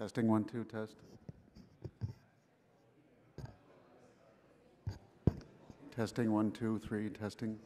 Testing one, two, test. Testing one, two, three, testing.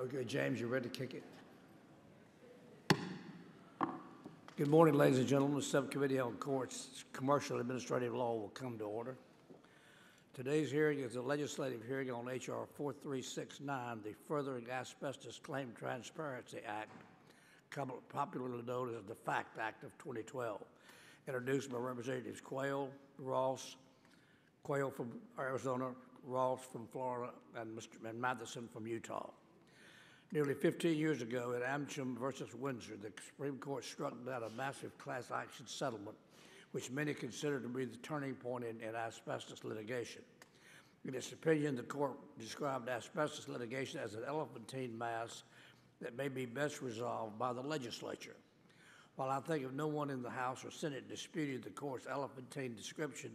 Okay, James, you're ready to kick it? Good morning, ladies and gentlemen. The Subcommittee on Courts, Commercial Administrative Law will come to order. Today's hearing is a legislative hearing on H.R. 4369, the Furthering Asbestos Claim Transparency Act, popularly known as the FACT Act of 2012, introduced by Representatives Quayle, Ross, Quayle from Arizona, Ross from Florida, and Mr. and Matheson from Utah. Nearly 15 years ago, in Amchem versus Windsor, the Supreme Court struck down a massive class action settlement, which many consider to be the turning point in, in asbestos litigation. In its opinion, the court described asbestos litigation as an elephantine mass that may be best resolved by the legislature. While I think of no one in the House or Senate disputed the court's elephantine description,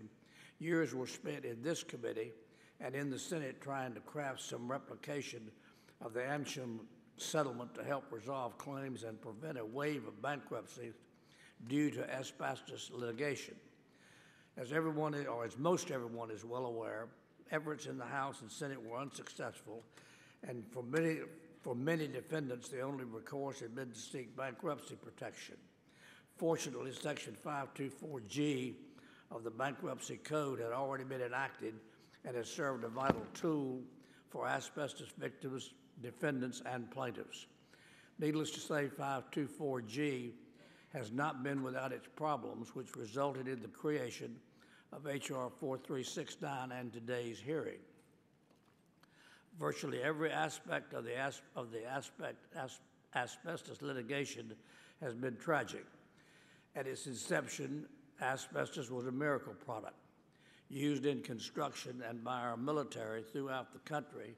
years were spent in this committee and in the Senate trying to craft some replication of the Amchem settlement to help resolve claims and prevent a wave of bankruptcies due to asbestos litigation. As everyone, or as most everyone is well aware, efforts in the House and Senate were unsuccessful, and for many, for many defendants, the only recourse had been to seek bankruptcy protection. Fortunately, Section 524G of the Bankruptcy Code had already been enacted and has served a vital tool for asbestos victims, defendants, and plaintiffs. Needless to say, 524G has not been without its problems, which resulted in the creation of H.R. 4369 and today's hearing. Virtually every aspect of the, as, of the aspect, as, asbestos litigation has been tragic. At its inception, asbestos was a miracle product used in construction and by our military throughout the country,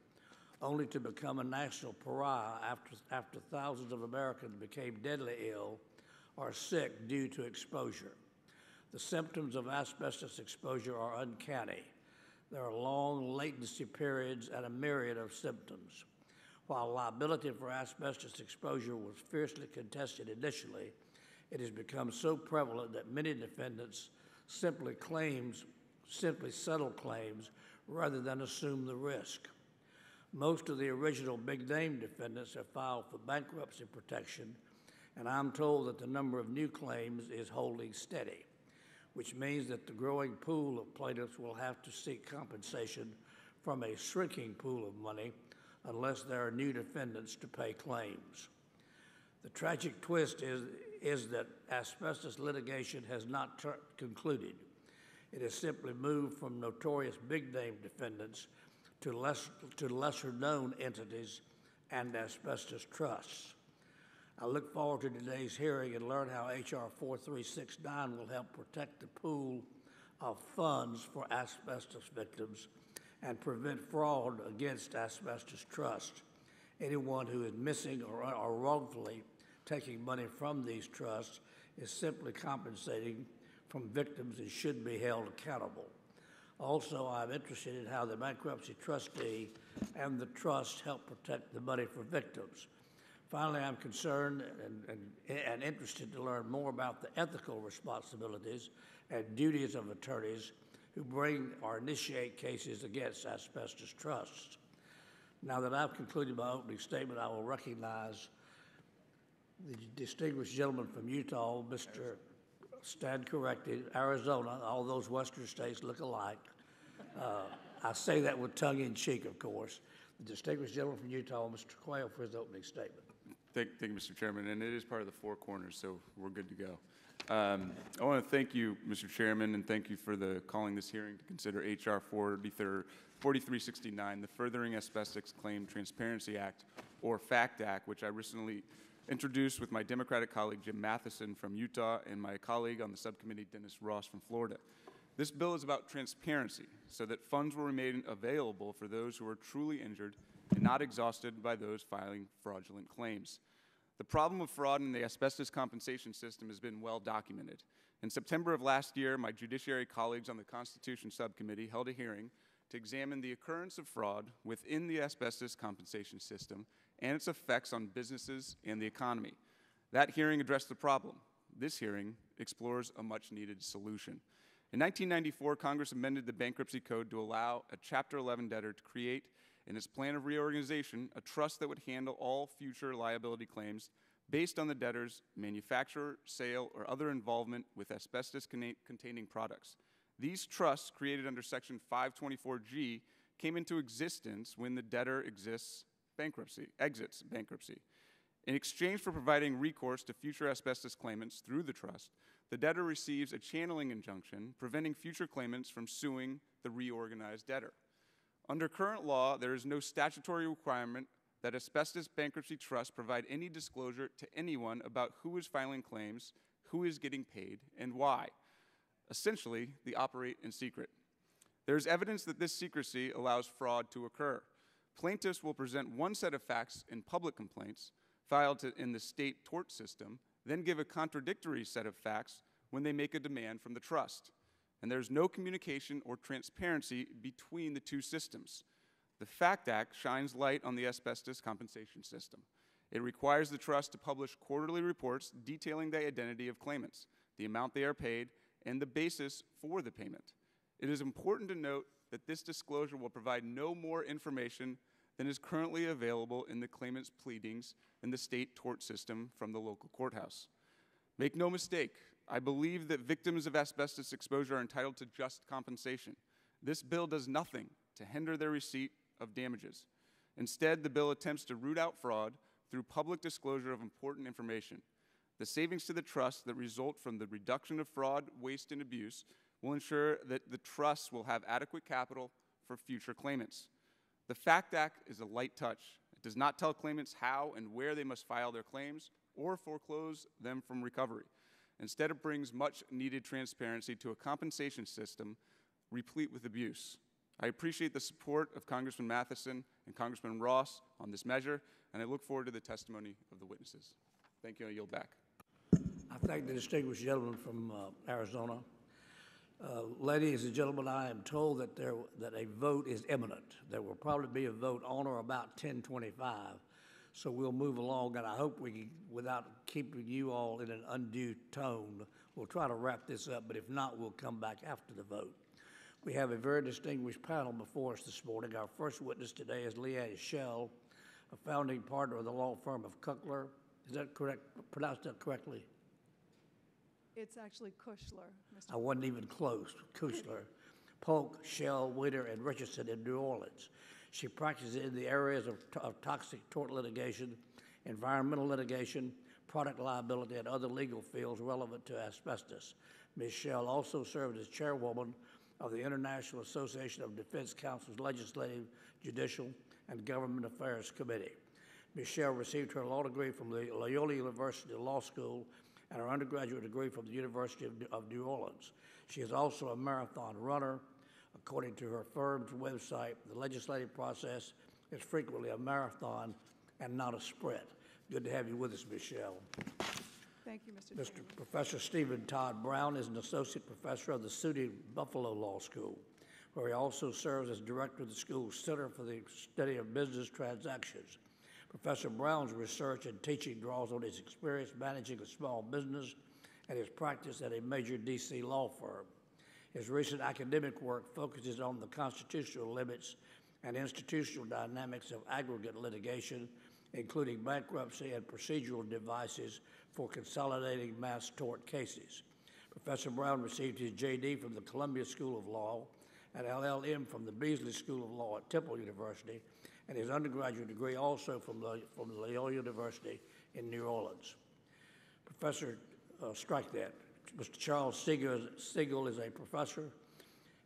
only to become a national pariah after, after thousands of Americans became deadly ill or sick due to exposure. The symptoms of asbestos exposure are uncanny. There are long latency periods and a myriad of symptoms. While liability for asbestos exposure was fiercely contested initially, it has become so prevalent that many defendants simply claims simply settle claims rather than assume the risk. Most of the original big name defendants have filed for bankruptcy protection, and I'm told that the number of new claims is holding steady, which means that the growing pool of plaintiffs will have to seek compensation from a shrinking pool of money unless there are new defendants to pay claims. The tragic twist is, is that asbestos litigation has not concluded. It has simply moved from notorious big name defendants to, less, to lesser known entities and asbestos trusts. I look forward to today's hearing and learn how H.R. 4369 will help protect the pool of funds for asbestos victims and prevent fraud against asbestos trusts. Anyone who is missing or, or wrongfully taking money from these trusts is simply compensating from victims and should be held accountable. Also, I'm interested in how the bankruptcy trustee and the trust help protect the money for victims. Finally, I'm concerned and, and, and interested to learn more about the ethical responsibilities and duties of attorneys who bring or initiate cases against asbestos trusts. Now that I've concluded my opening statement, I will recognize the distinguished gentleman from Utah, Mr. Stand corrected, Arizona, all those western states look alike. Uh, I say that with tongue in cheek, of course. The distinguished gentleman from Utah, Mr. Quayle, for his opening statement. Thank, thank you, Mr. Chairman, and it is part of the four corners, so we're good to go. Um, I want to thank you, Mr. Chairman, and thank you for the calling this hearing to consider H.R. 4369, the Furthering Asbestos Claim Transparency Act, or FACT Act, which I recently introduced with my Democratic colleague Jim Matheson from Utah and my colleague on the subcommittee, Dennis Ross from Florida. This bill is about transparency so that funds will remain available for those who are truly injured and not exhausted by those filing fraudulent claims. The problem of fraud in the asbestos compensation system has been well documented. In September of last year, my judiciary colleagues on the Constitution Subcommittee held a hearing to examine the occurrence of fraud within the asbestos compensation system and its effects on businesses and the economy. That hearing addressed the problem. This hearing explores a much needed solution. In 1994, Congress amended the bankruptcy code to allow a Chapter 11 debtor to create in its plan of reorganization a trust that would handle all future liability claims based on the debtor's manufacture, sale, or other involvement with asbestos containing products. These trusts, created under Section 524G, came into existence when the debtor exists bankruptcy, exits bankruptcy. In exchange for providing recourse to future asbestos claimants through the trust, the debtor receives a channeling injunction preventing future claimants from suing the reorganized debtor. Under current law, there is no statutory requirement that asbestos bankruptcy trusts provide any disclosure to anyone about who is filing claims, who is getting paid, and why. Essentially, they operate in secret. There is evidence that this secrecy allows fraud to occur. Plaintiffs will present one set of facts in public complaints filed to, in the state tort system, then give a contradictory set of facts when they make a demand from the trust. And there's no communication or transparency between the two systems. The FACT Act shines light on the asbestos compensation system. It requires the trust to publish quarterly reports detailing the identity of claimants, the amount they are paid, and the basis for the payment. It is important to note that this disclosure will provide no more information than is currently available in the claimant's pleadings in the state tort system from the local courthouse. Make no mistake, I believe that victims of asbestos exposure are entitled to just compensation. This bill does nothing to hinder their receipt of damages. Instead, the bill attempts to root out fraud through public disclosure of important information. The savings to the trust that result from the reduction of fraud, waste, and abuse will ensure that the trusts will have adequate capital for future claimants. The FACT Act is a light touch. It does not tell claimants how and where they must file their claims or foreclose them from recovery. Instead, it brings much needed transparency to a compensation system replete with abuse. I appreciate the support of Congressman Matheson and Congressman Ross on this measure, and I look forward to the testimony of the witnesses. Thank you. I yield back. I thank the distinguished gentleman from uh, Arizona. Uh, Ladies and gentlemen, I am told that there, that a vote is imminent. There will probably be a vote on or about 1025. So we'll move along, and I hope we, without keeping you all in an undue tone, we'll try to wrap this up, but if not, we'll come back after the vote. We have a very distinguished panel before us this morning. Our first witness today is Leigh Ann Schell, a founding partner of the law firm of Kuckler. Is that correct, pronounced that correctly? It's actually Kuchler, Mr. I wasn't even close. Kuchler, Polk, Schell, Weiner, and Richardson in New Orleans. She practices in the areas of, of toxic tort litigation, environmental litigation, product liability, and other legal fields relevant to asbestos. Ms. Schell also served as chairwoman of the International Association of Defense Counsel's Legislative, Judicial, and Government Affairs Committee. Ms. Schell received her law degree from the Loyola University Law School and her undergraduate degree from the University of, New Orleans. She is also a marathon runner. According to her firm's website, the legislative process is frequently a marathon and not a sprint. Good to have you with us, Ms. Schell. Thank you, Mr. Mr. Chairman. Professor Stephen Todd Brown is an associate professor of the SUNY Buffalo Law School, where he also serves as director of the school's Center for the Study of Business Transactions. Professor Brown's research and teaching draws on his experience managing a small business and his practice at a major D.C. law firm. His recent academic work focuses on the constitutional limits and institutional dynamics of aggregate litigation, including bankruptcy and procedural devices for consolidating mass tort cases. Professor Brown received his J.D. from the Columbia School of Law and LLM from the Beasley School of Law at Temple University, and his undergraduate degree also from, the, from Loyola University in New Orleans. Professor, uh, strike that. Mr. Charles Siegel, Siegel is a professor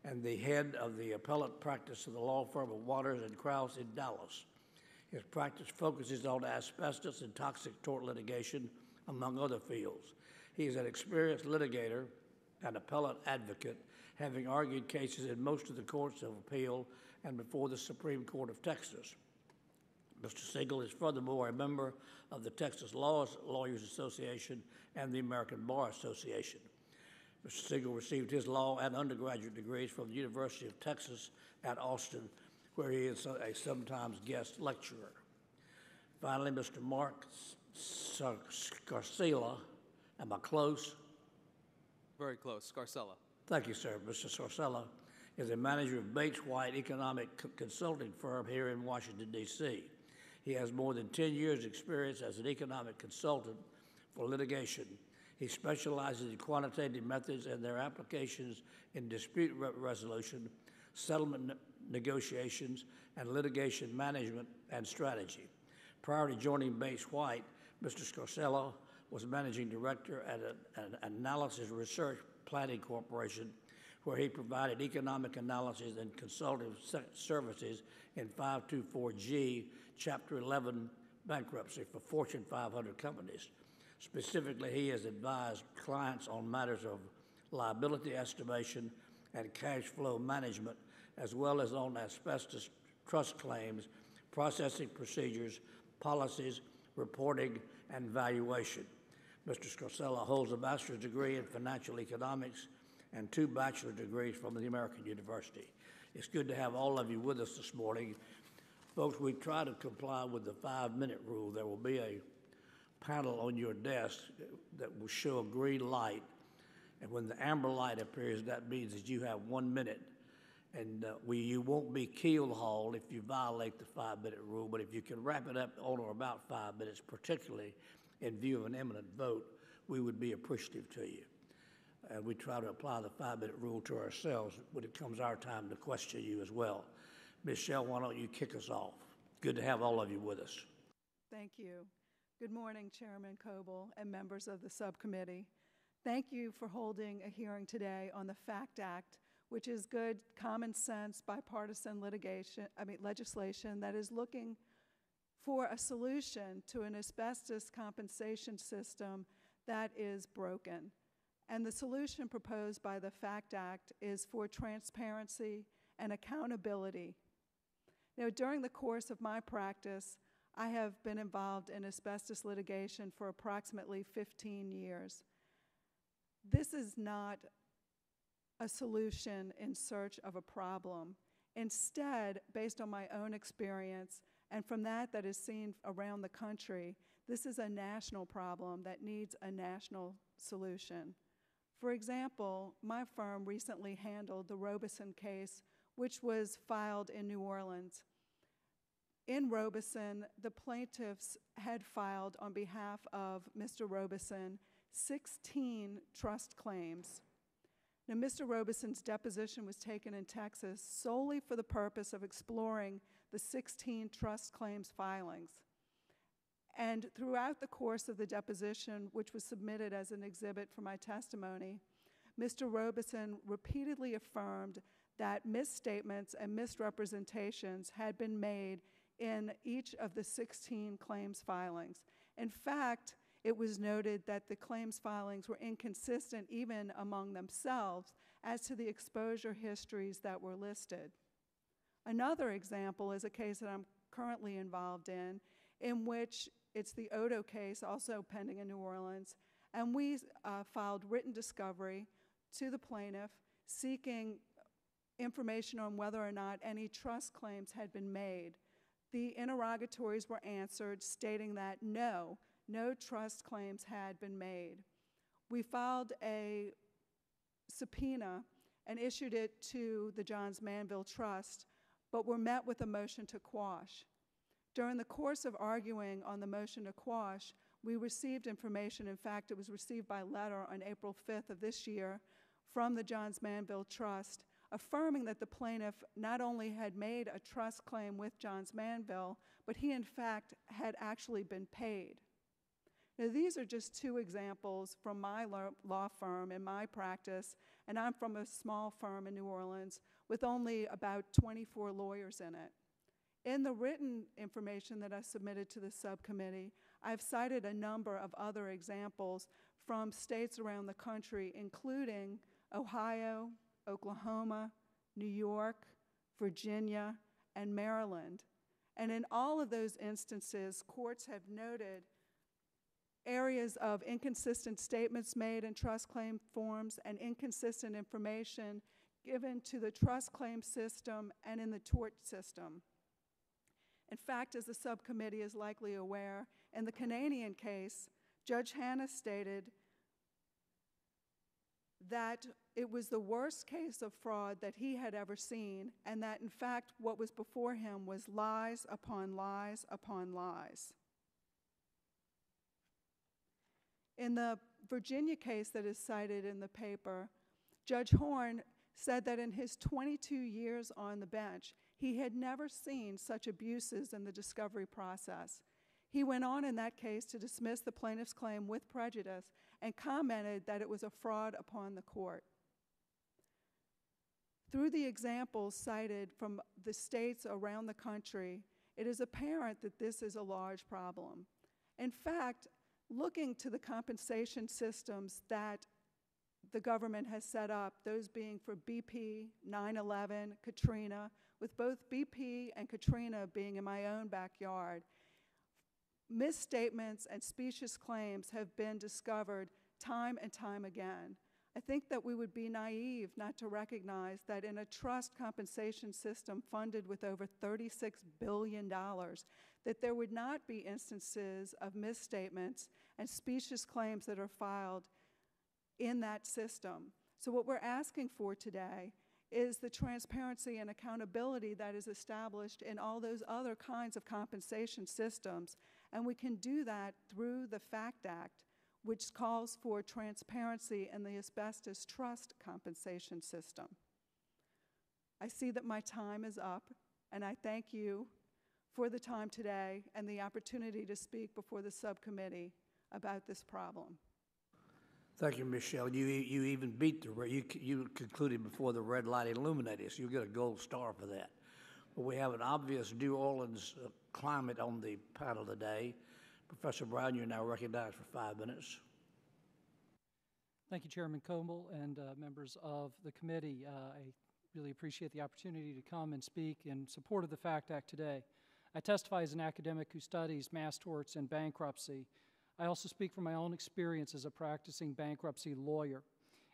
and the head of the appellate practice of the law firm of Waters and Kraus in Dallas. His practice focuses on asbestos and toxic tort litigation, among other fields. He is an experienced litigator and appellate advocate, having argued cases in most of the courts of appeal and before the Supreme Court of Texas. Mr. Siegel is furthermore a member of the Texas Laws Lawyers Association and the American Bar Association. Mr. Siegel received his law and undergraduate degrees from the University of Texas at Austin, where he is a sometimes guest lecturer. Finally, Mr. Marc Scar- Scarcella, am I close? Very close, Scarcella. Thank you, sir. Mr. Sorcella is a manager of Bates White Economic Consulting Firm here in Washington, D.C. He has more than 10 years' experience as an economic consultant for litigation. He specializes in quantitative methods and their applications in dispute re- resolution, settlement ne- negotiations, and litigation management and strategy. Prior to joining Bates White, Mr. Scarsello was managing director at an analysis research planning corporation where he provided economic analysis and consultative services in 524G, Chapter 11 bankruptcy for Fortune 500 companies. Specifically, he has advised clients on matters of liability estimation and cash flow management, as well as on asbestos trust claims, processing procedures, policies, reporting, and valuation. Mr. Scarcella holds a master's degree in financial economics and two bachelor degrees from the American University. It's good to have all of you with us this morning. Folks, we try to comply with the five-minute rule. There will be a panel on your desk that will show a green light, and when the amber light appears, that means that you have one minute. And uh, we, you won't be keel hauled if you violate the five-minute rule, but if you can wrap it up on or about five minutes, particularly in view of an imminent vote, we would be appreciative to you. And we try to apply the five-minute rule to ourselves when it comes our time to question you as well. Ms. Schell, why don't you kick us off? Good to have all of you with us. Thank you. Good morning, Chairman Coble and members of the subcommittee. Thank you for holding a hearing today on the FACT Act, which is good, common sense, bipartisan litigation, I mean legislation that is looking for a solution to an asbestos compensation system that is broken. And the solution proposed by the FACT Act is for transparency and accountability. Now, during the course of my practice, I have been involved in asbestos litigation for approximately 15 years. This is not a solution in search of a problem. Instead, based on my own experience and from that that is seen around the country, this is a national problem that needs a national solution. For example, my firm recently handled the Robeson case, which was filed in New Orleans. In Robeson, the plaintiffs had filed on behalf of Mr. Robeson 16 trust claims. Now, Mr. Robeson's deposition was taken in Texas solely for the purpose of exploring the 16 trust claims filings. And throughout the course of the deposition, which was submitted as an exhibit for my testimony, Mr. Robeson repeatedly affirmed that misstatements and misrepresentations had been made in each of the 16 claims filings. In fact, it was noted that the claims filings were inconsistent even among themselves as to the exposure histories that were listed. Another example is a case that I'm currently involved in, in which it's the Odo case, also pending in New Orleans, and we uh, filed written discovery to the plaintiff seeking information on whether or not any trust claims had been made. The interrogatories were answered stating that no, no trust claims had been made. We filed a subpoena and issued it to the Johns Manville Trust, but were met with a motion to quash. During the course of arguing on the motion to quash, we received information, in fact, it was received by letter on April 5th of this year from the Johns Manville Trust, affirming that the plaintiff not only had made a trust claim with Johns Manville, but he, in fact, had actually been paid. Now, these are just two examples from my law, firm and my practice, and I'm from a small firm in New Orleans with only about 24 lawyers in it. In the written information that I submitted to the subcommittee, I've cited a number of other examples from states around the country, including Ohio, Oklahoma, New York, Virginia, and Maryland. And in all of those instances, courts have noted areas of inconsistent statements made in trust claim forms and inconsistent information given to the trust claim system and in the tort system. In fact, as the subcommittee is likely aware, in the Kananen case, Judge Hanna stated that it was the worst case of fraud that he had ever seen, and that in fact what was before him was lies upon lies upon lies. In the Virginia case that is cited in the paper, Judge Horn said that in his 22 years on the bench, he had never seen such abuses in the discovery process. He went on in that case to dismiss the plaintiff's claim with prejudice and commented that it was a fraud upon the court. Through the examples cited from the states around the country, it is apparent that this is a large problem. In fact, looking to the compensation systems that the government has set up, those being for BP, 9 11, Katrina, with both BP and Katrina being in my own backyard, misstatements and specious claims have been discovered time and time again. I think that we would be naive not to recognize that in a trust compensation system funded with over $36 billion, that there would not be instances of misstatements and specious claims that are filed in that system. So what we're asking for today is the transparency and accountability that is established in all those other kinds of compensation systems. And we can do that through the FACT Act, which calls for transparency in the asbestos trust compensation system. I see that my time is up, and I thank you for the time today and the opportunity to speak before the subcommittee about this problem. Thank you, Ms. Schell. You, you even beat the, you, you concluded before the red light illuminated, so you get a gold star for that. But we have an obvious New Orleans uh, climate on the panel today. Professor Brown, you're now recognized for five minutes. Thank you, Chairman Coble and uh, members of the committee. Uh, I really appreciate the opportunity to come and speak in support of the FACT Act today. I testify as an academic who studies mass torts and bankruptcy. I also speak from my own experience as a practicing bankruptcy lawyer.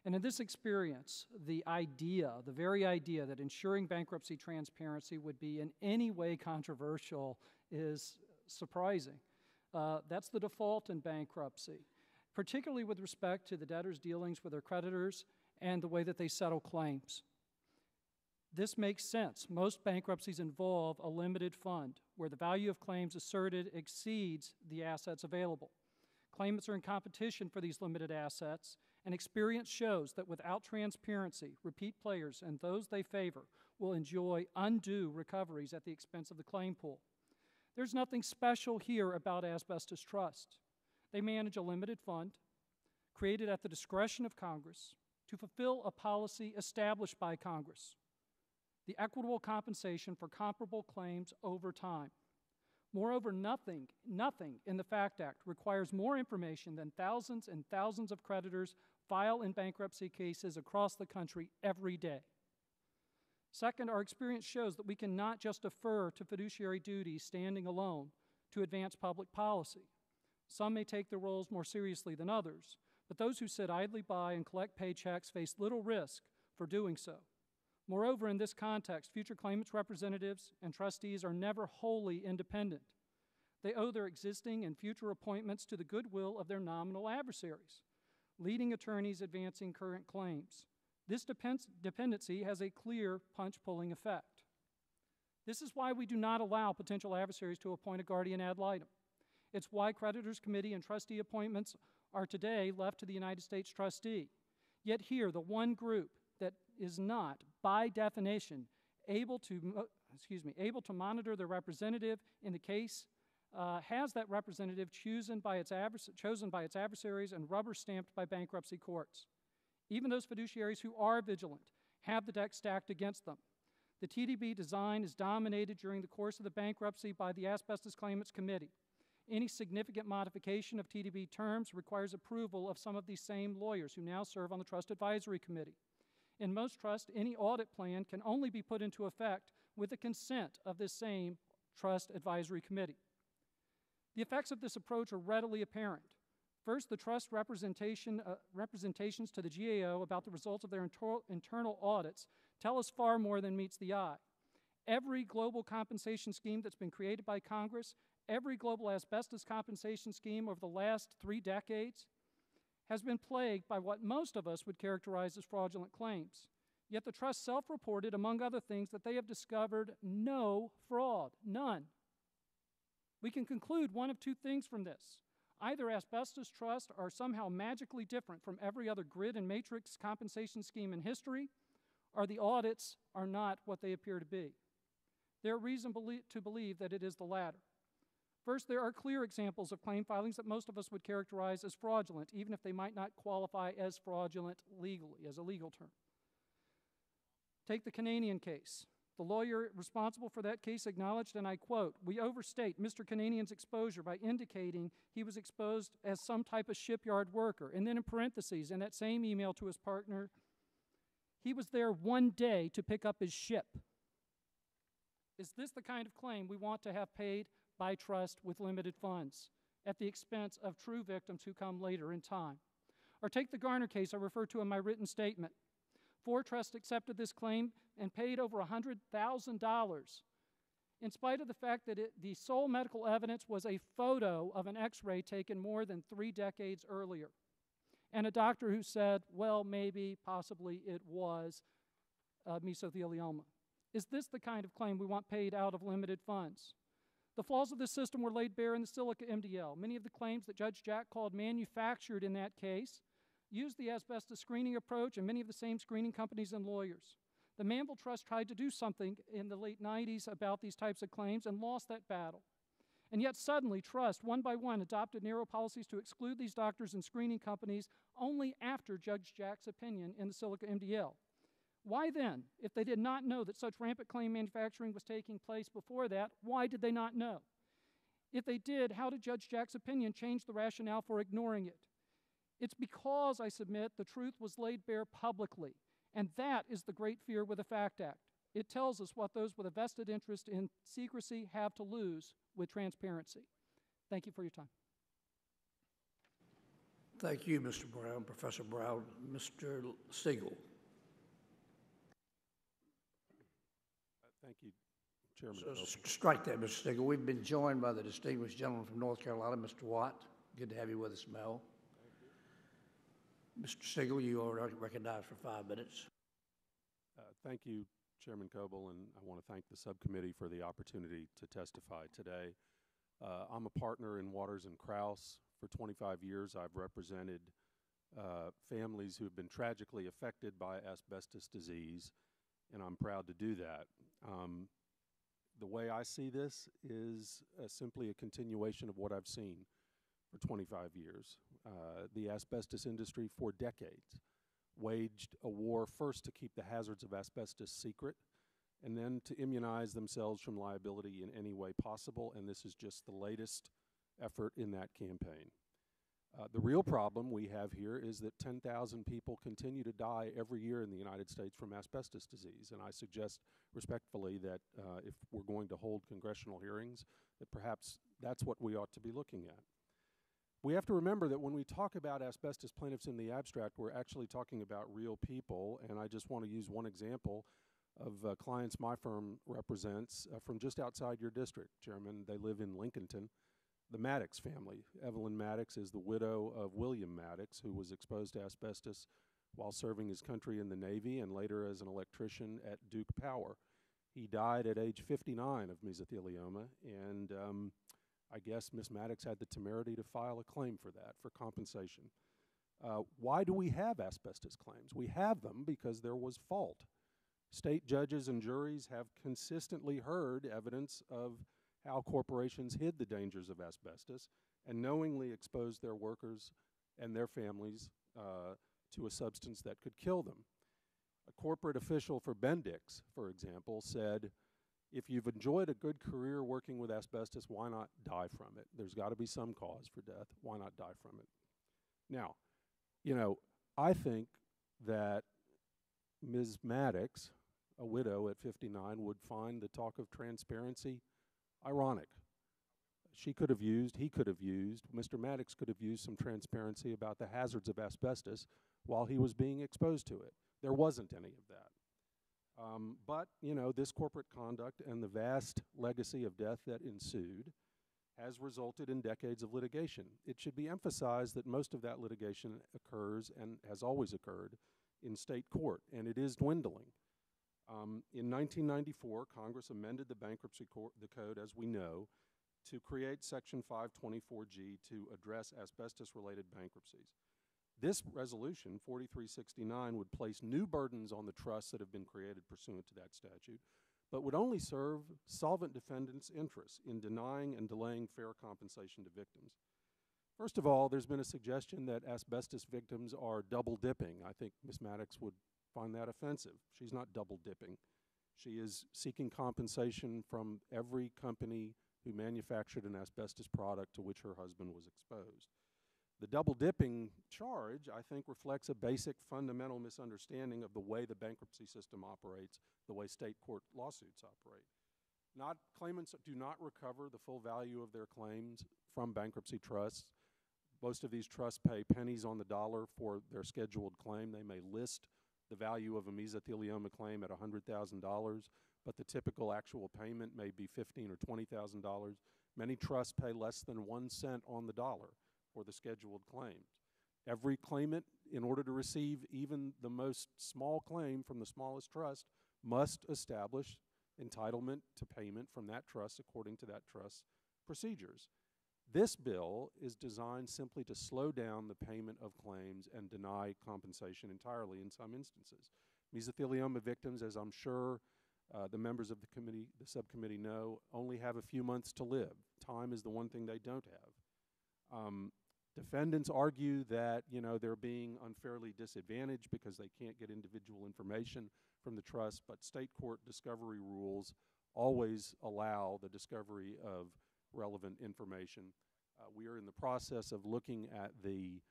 And in this experience, the idea, the very idea that ensuring bankruptcy transparency would be in any way controversial is surprising. Uh, that's the default in bankruptcy, particularly with respect to the debtor's dealings with their creditors and the way that they settle claims. This makes sense. Most bankruptcies involve a limited fund where the value of claims asserted exceeds the assets available. Claimants are in competition for these limited assets, and experience shows that without transparency, repeat players and those they favor will enjoy undue recoveries at the expense of the claim pool. There's nothing special here about Asbestos Trust. They manage a limited fund created at the discretion of Congress to fulfill a policy established by Congress the equitable compensation for comparable claims over time. Moreover, nothing, nothing in the FACT Act requires more information than thousands and thousands of creditors file in bankruptcy cases across the country every day. Second, our experience shows that we cannot just defer to fiduciary duties standing alone to advance public policy. Some may take their roles more seriously than others, but those who sit idly by and collect paychecks face little risk for doing so. Moreover, in this context, future claimants' representatives and trustees are never wholly independent. They owe their existing and future appointments to the goodwill of their nominal adversaries, leading attorneys advancing current claims. This dependency has a clear punch pulling effect. This is why we do not allow potential adversaries to appoint a guardian ad litem. It's why creditors' committee and trustee appointments are today left to the United States trustee. Yet here, the one group is not, by definition, able to, excuse me, able to monitor the representative in the case uh, has that representative chosen by, its chosen by its adversaries and rubber stamped by bankruptcy courts. Even those fiduciaries who are vigilant have the deck stacked against them. The TDP design is dominated during the course of the bankruptcy by the Asbestos Claimants Committee. Any significant modification of TDP terms requires approval of some of these same lawyers who now serve on the Trust Advisory Committee. In most trusts, any audit plan can only be put into effect with the consent of this same Trust Advisory Committee. The effects of this approach are readily apparent. First, the trust representation, uh, representations to the GAO about the results of their inter- internal audits tell us far more than meets the eye. Every global compensation scheme that's been created by Congress, every global asbestos compensation scheme over the last three decades, has been plagued by what most of us would characterize as fraudulent claims. Yet the trust self reported, among other things, that they have discovered no fraud, none. We can conclude one of two things from this. Either asbestos trusts are somehow magically different from every other grid and matrix compensation scheme in history, or the audits are not what they appear to be. There are reason to believe that it is the latter. First, there are clear examples of claim filings that most of us would characterize as fraudulent, even if they might not qualify as fraudulent legally, as a legal term. Take the Kananen case. The lawyer responsible for that case acknowledged, and I quote, We overstate Mr. Kananen's exposure by indicating he was exposed as some type of shipyard worker. And then in parentheses, in that same email to his partner, he was there one day to pick up his ship. Is this the kind of claim we want to have paid by trust with limited funds at the expense of true victims who come later in time? Or take the Garner case I referred to in my written statement. Four Trust accepted this claim and paid over $100,000 in spite of the fact that it, the sole medical evidence was a photo of an x ray taken more than three decades earlier. And a doctor who said, well, maybe, possibly it was uh, mesothelioma. Is this the kind of claim we want paid out of limited funds? The flaws of this system were laid bare in the silica MDL. Many of the claims that Judge Jack called manufactured in that case used the asbestos screening approach and many of the same screening companies and lawyers. The Manville Trust tried to do something in the late 90s about these types of claims and lost that battle. And yet, suddenly, Trust, one by one, adopted narrow policies to exclude these doctors and screening companies only after Judge Jack's opinion in the Silica MDL. Why then, if they did not know that such rampant claim manufacturing was taking place before that, why did they not know? If they did, how did Judge Jack's opinion change the rationale for ignoring it? It's because, I submit, the truth was laid bare publicly. And that is the great fear with the FACT Act. It tells us what those with a vested interest in secrecy have to lose with transparency. Thank you for your time. Thank you, Mr. Brown, Professor Brown. Mr. Siegel. Thank you, Chairman. So strike that, Mr. Siegel. We've been joined by the distinguished gentleman from North Carolina, Mr. Watt. Good to have you with us, Mel. Mr. Siegel, you are recognized for five minutes. Uh, Thank you, Chairman Coble, and I want to thank the subcommittee for the opportunity to testify today. Uh, I'm a partner in Waters and Kraus. For 25 years, I've represented uh, families who have been tragically affected by asbestos disease, and I'm proud to do that. Um, the way I see this is uh, simply a continuation of what I've seen for 25 years. Uh, the asbestos industry for decades waged a war first to keep the hazards of asbestos secret and then to immunize themselves from liability in any way possible, and this is just the latest effort in that campaign. Uh, the real problem we have here is that 10,000 people continue to die every year in the United States from asbestos disease, and I suggest respectfully that uh, if we're going to hold congressional hearings, that perhaps that's what we ought to be looking at. We have to remember that when we talk about asbestos plaintiffs in the abstract, we're actually talking about real people, and I just want to use one example of uh, clients my firm represents uh, from just outside your district, Chairman. They live in Lincolnton. The Maddox family. Evelyn Maddox is the widow of William Maddox, who was exposed to asbestos while serving his country in the Navy and later as an electrician at Duke Power. He died at age 59 of mesothelioma, and um, I guess Miss Maddox had the temerity to file a claim for that, for compensation. Uh, why do we have asbestos claims? We have them because there was fault. State judges and juries have consistently heard evidence of how corporations hid the dangers of asbestos and knowingly exposed their workers and their families uh, to a substance that could kill them. A corporate official for Bendix, for example, said, if you've enjoyed a good career working with asbestos, why not die from it? There's got to be some cause for death. Why not die from it? Now, you know, I think that Ms. Maddox, a widow at 59, would find the talk of transparency ironic. She could have used, he could have used, Mr. Maddox could have used some transparency about the hazards of asbestos while he was being exposed to it. There wasn't any of that. Um, but, you know, this corporate conduct and the vast legacy of death that ensued has resulted in decades of litigation. It should be emphasized that most of that litigation occurs and has always occurred in state court, and it is dwindling. Um, in 1994, Congress amended the bankruptcy the code, as we know, to create Section 524G to address asbestos-related bankruptcies. This resolution, 4369, would place new burdens on the trusts that have been created pursuant to that statute, but would only serve solvent defendants' interests in denying and delaying fair compensation to victims. First of all, there's been a suggestion that asbestos victims are double dipping. I think Ms. Maddox would find that offensive. She's not double dipping. She is seeking compensation from every company who manufactured an asbestos product to which her husband was exposed. The double dipping charge, I think, reflects a basic fundamental misunderstanding of the way the bankruptcy system operates, the way state court lawsuits operate. Not claimants do not recover the full value of their claims from bankruptcy trusts. Most of these trusts pay pennies on the dollar for their scheduled claim. They may list the value of a mesothelioma claim at $100,000, but the typical actual payment may be $15 or $20,000. Many trusts pay less than one cent on the dollar for the scheduled claims. Every claimant, in order to receive even the most small claim from the smallest trust, must establish entitlement to payment from that trust according to that trust's procedures. This bill is designed simply to slow down the payment of claims and deny compensation entirely in some instances. Mesothelioma victims, as I'm sure uh, the members of the committee, the subcommittee know, only have a few months to live. Time is the one thing they don't have. Um, defendants argue that you know they're being unfairly disadvantaged because they can't get individual information from the trust, but state court discovery rules always allow the discovery of relevant information. Uh, we are in the process of looking at the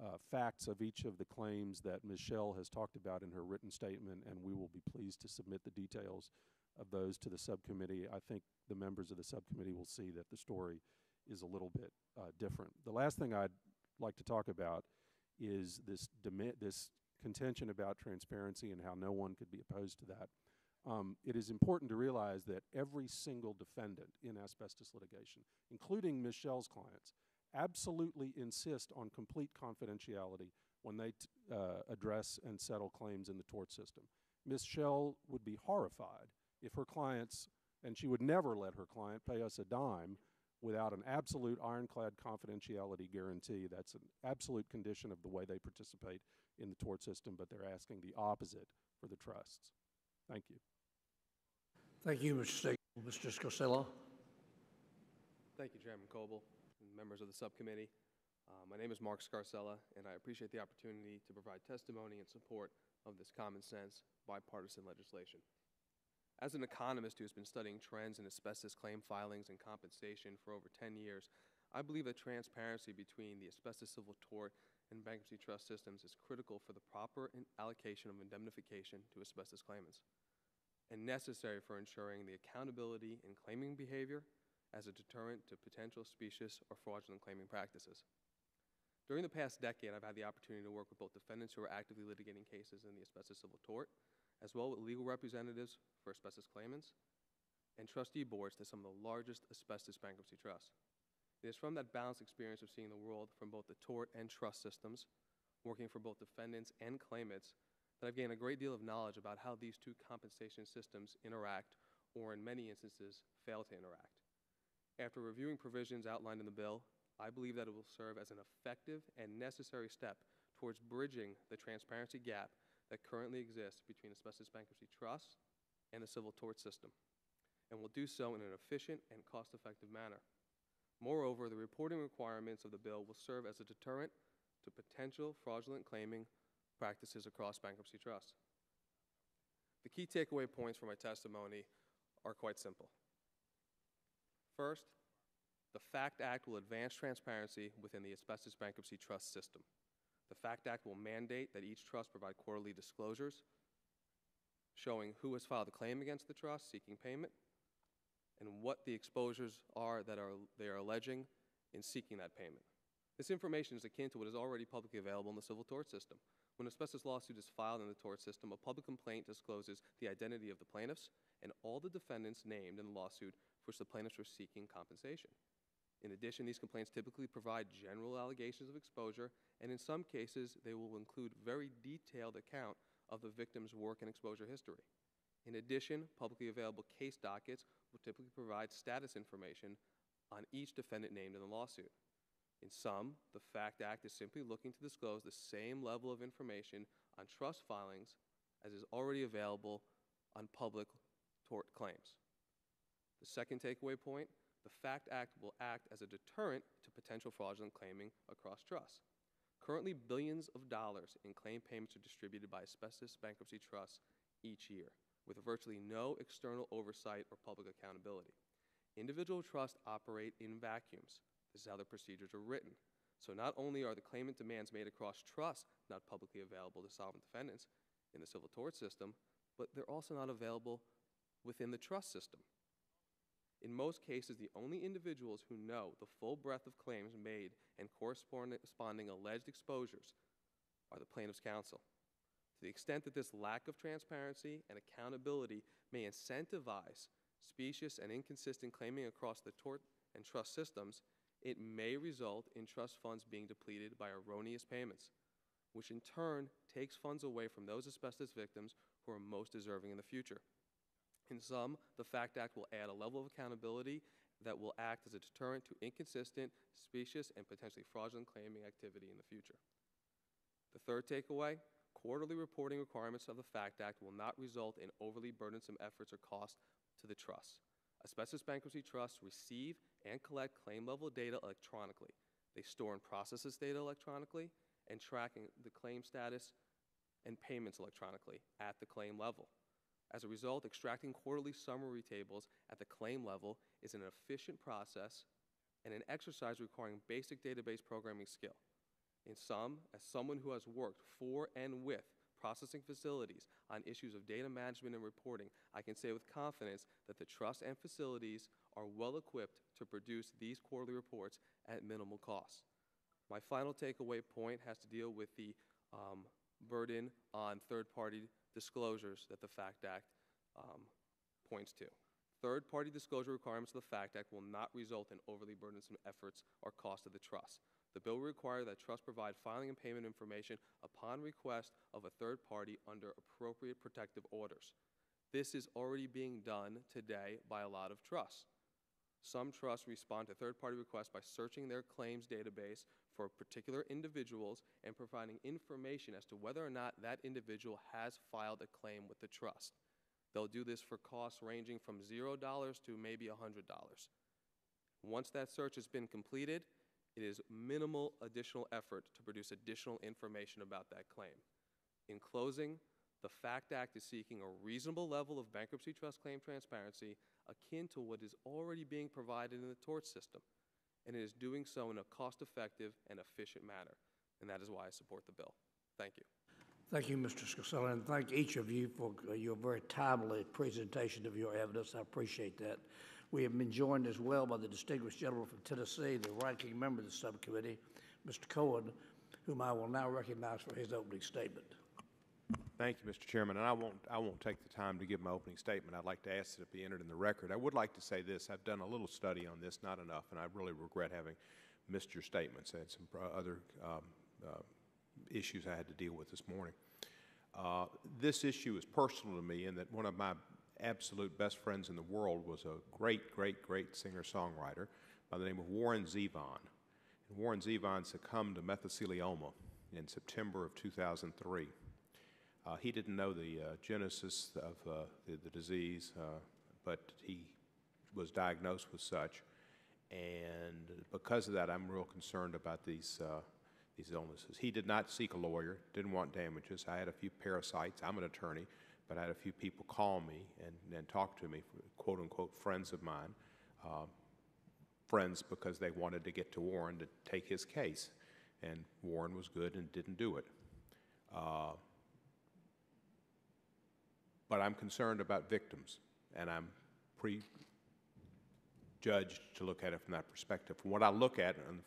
uh, facts of each of the claims that Ms. Schell has talked about in her written statement, and we will be pleased to submit the details of those to the subcommittee. I think the members of the subcommittee will see that the story is a little bit uh, different. The last thing I'd like to talk about is this this contention about transparency and how no one could be opposed to that. Um, it is important to realize that every single defendant in asbestos litigation, including Ms. Schell's clients, absolutely insist on complete confidentiality when they uh, address and settle claims in the tort system. Ms. Schell would be horrified if her clients, and she would never let her client pay us a dime without an absolute ironclad confidentiality guarantee. That's an absolute condition of the way they participate in the tort system, but they're asking the opposite for the trusts. Thank you. Thank you, Mr. Stig. Mr. Scarcella? Thank you, Chairman Coble and members of the subcommittee. Uh, my name is Marc Scarcella, and I appreciate the opportunity to provide testimony in support of this common sense bipartisan legislation. As an economist who has been studying trends in asbestos claim filings and compensation for over 10 years, I believe that transparency between the asbestos civil tort and bankruptcy trust systems is critical for the proper allocation of indemnification to asbestos claimants and necessary for ensuring the accountability in claiming behavior as a deterrent to potential specious or fraudulent claiming practices. During the past decade, I've had the opportunity to work with both defendants who are actively litigating cases in the asbestos civil tort, as well with legal representatives for asbestos claimants, and trustee boards to some of the largest asbestos bankruptcy trusts. It is from that balanced experience of seeing the world from both the tort and trust systems, working for both defendants and claimants, that I've gained a great deal of knowledge about how these two compensation systems interact, or in many instances, fail to interact. After reviewing provisions outlined in the bill, I believe that it will serve as an effective and necessary step towards bridging the transparency gap that currently exists between asbestos bankruptcy trusts and the civil tort system, and will do so in an efficient and cost-effective manner. Moreover, the reporting requirements of the bill will serve as a deterrent to potential fraudulent claiming practices across bankruptcy trusts. The key takeaway points from my testimony are quite simple. First, the FACT Act will advance transparency within the asbestos bankruptcy trust system. The FACT Act will mandate that each trust provide quarterly disclosures showing who has filed a claim against the trust seeking payment and what the exposures are that are, they are alleging in seeking that payment. This information is akin to what is already publicly available in the civil tort system. When asbestos lawsuit is filed in the tort system, a public complaint discloses the identity of the plaintiffs and all the defendants named in the lawsuit for which the plaintiffs were seeking compensation. In addition, these complaints typically provide general allegations of exposure, and in some cases, they will include very detailed account of the victim's work and exposure history. In addition, publicly available case dockets will typically provide status information on each defendant named in the lawsuit. In sum, the FACT Act is simply looking to disclose the same level of information on trust filings as is already available on public tort claims. The second takeaway point the FACT Act will act as a deterrent to potential fraudulent claiming across trusts. Currently, billions of dollars in claim payments are distributed by asbestos bankruptcy trusts each year, with virtually no external oversight or public accountability. Individual trusts operate in vacuums. This is how the procedures are written. So not only are the claimant demands made across trusts not publicly available to solvent defendants in the civil tort system, but they're also not available within the trust system. In most cases, the only individuals who know the full breadth of claims made and corresponding alleged exposures are the plaintiff's counsel. To the extent that this lack of transparency and accountability may incentivize specious and inconsistent claiming across the tort and trust systems, it may result in trust funds being depleted by erroneous payments, which in turn takes funds away from those asbestos victims who are most deserving in the future. In sum, the FACT Act will add a level of accountability that will act as a deterrent to inconsistent, specious, and potentially fraudulent claiming activity in the future. The third takeaway quarterly reporting requirements of the FACT Act will not result in overly burdensome efforts or costs to the trust. Asbestos bankruptcy trusts receive and collect claim level data electronically. They store and process this data electronically and tracking the claim status and payments electronically at the claim level. As a result, extracting quarterly summary tables at the claim level is an efficient process and an exercise requiring basic database programming skill. In sum, as someone who has worked for and with processing facilities on issues of data management and reporting, I can say with confidence that the trust and facilities are well equipped to produce these quarterly reports at minimal cost. My final takeaway point has to deal with the um, burden on third party disclosures that the FACT Act um, points to. Third party disclosure requirements of the FACT Act will not result in overly burdensome efforts or cost of the trust. The bill will require that trusts provide filing and payment information upon request of a third party under appropriate protective orders. This is already being done today by a lot of trusts. Some trusts respond to third party requests by searching their claims database for particular individuals and providing information as to whether or not that individual has filed a claim with the trust. They'll do this for costs ranging from $0 to maybe $100. Once that search has been completed, it is minimal additional effort to produce additional information about that claim. In closing, the FACT Act is seeking a reasonable level of bankruptcy trust claim transparency akin to what is already being provided in the tort system, and it is doing so in a cost effective and efficient manner. And that is why I support the bill. Thank you. Thank you, Mr. Scarcella, and thank each of you for uh, your very timely presentation of your evidence. I appreciate that. We have been joined as well by the distinguished gentleman from Tennessee, the ranking member of the subcommittee, Mr. Cohen, whom I will now recognize for his opening statement. Thank you, Mr. Chairman, and I won't, I won't take the time to give my opening statement. I'd like to ask that it be entered in the record. I would like to say this. I've done a little study on this, not enough, and I really regret having missed your statements. and some other um, uh, issues I had to deal with this morning. Uh, this issue is personal to me in that one of my absolute best friends in the world was a great, great, great singer-songwriter by the name of Warren Zevon. And Warren Zevon succumbed to mesothelioma in September of 2003. Uh, he didn't know the uh, genesis of uh, the, the, disease, uh, but he was diagnosed with such. And because of that, I'm real concerned about these, uh, these illnesses. He did not seek a lawyer, didn't want damages. I had a few parasites. I'm an attorney, but I had a few people call me and, talk to me, quote unquote, friends of mine. Uh, friends because they wanted to get to Warren to take his case. And Warren was good and didn't do it. Uh, but I'm concerned about victims, and I'm prejudged to look at it from that perspective. From what I look at on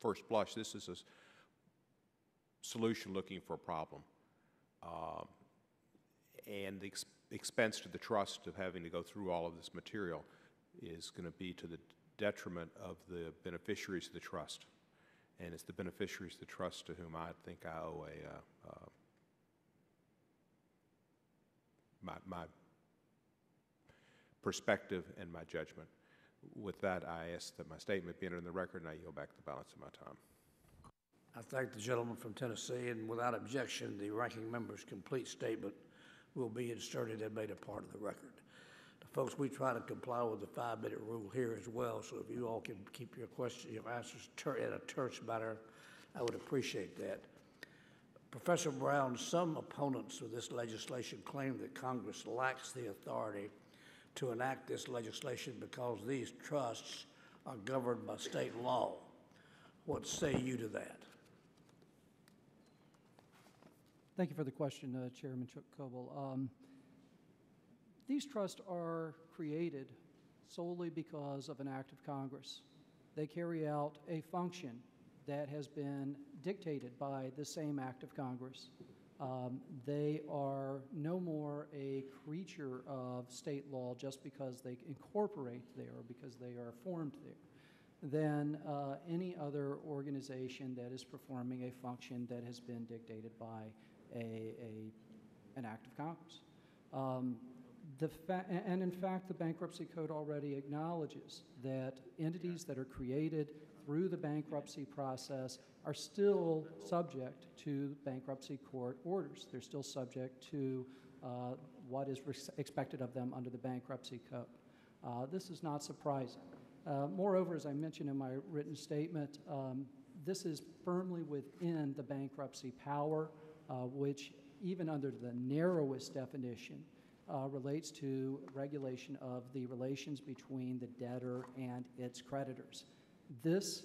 first blush, this is a solution looking for a problem. Uh, and the ex expense to the trust of having to go through all of this material is going to be to the detriment of the beneficiaries of the trust. And it's the beneficiaries of the trust to whom I think I owe a, uh, uh, my, my perspective and my judgment. With that, I ask that my statement be entered in the record, and I yield back the balance of my time. I thank the gentleman from Tennessee, and without objection, the ranking member's complete statement will be inserted and made a part of the record. Folks, we try to comply with the five-minute rule here as well, so if you all can keep your questions, your answers in a terse manner, I would appreciate that. Professor Brown, some opponents of this legislation claim that Congress lacks the authority to enact this legislation because these trusts are governed by state law. What say you to that? Thank you for the question, uh, Chairman Chuck Coble. Um, These trusts are created solely because of an act of Congress. They carry out a function that has been dictated by the same act of Congress. Um, They are no more a creature of state law just because they incorporate there, or because they are formed there, than uh, any other organization that is performing a function that has been dictated by a, a, an act of Congress. Um, and in fact, the bankruptcy code already acknowledges that entities that are created through the bankruptcy process are still subject to bankruptcy court orders. They're still subject to uh, what is expected of them under the bankruptcy code. Uh, this is not surprising. Uh, moreover, as I mentioned in my written statement, um, this is firmly within the bankruptcy power uh, which even under the narrowest definition uh, relates to regulation of the relations between the debtor and its creditors. This